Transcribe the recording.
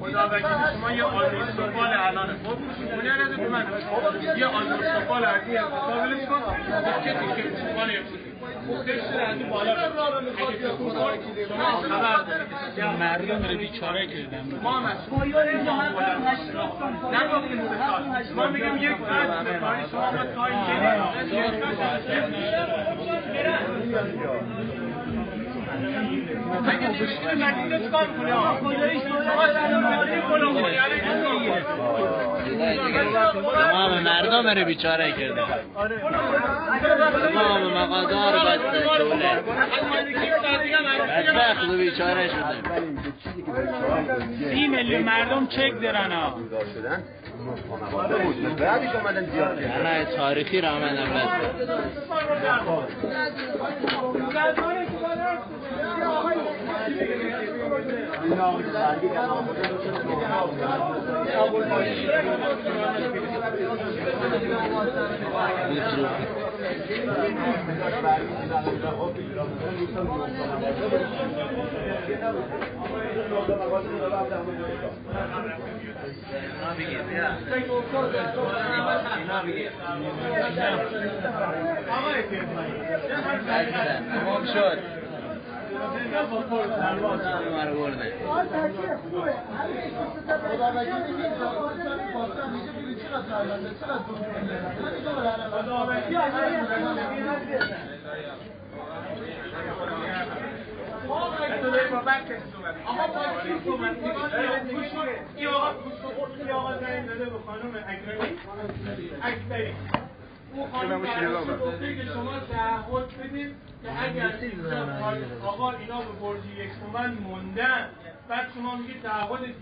خدا وکیل شما یه آزاد سفال الان خب اون یه به من. یه آزاد سفال از این قابلش کن. که تیکه سفال مردم رو بیچاره کردن. ما ما میگم یک فرد شما تمام مردم رو بیچاره کرده. تمام مقادار بسته دوله بدبخت و بیچاره شده. سی میلیون مردم چک دارن ها. بعدش اومدن زیاد نه تاریخی را آمدن بسته تمام شد. آقا کی صحبت این آقا این آقا زنگ داده به خانم اکبری اکبری اون خانم شما بدید که اگر آقا اینا به برج یک تومن موندن. بعد شما میگید تعهد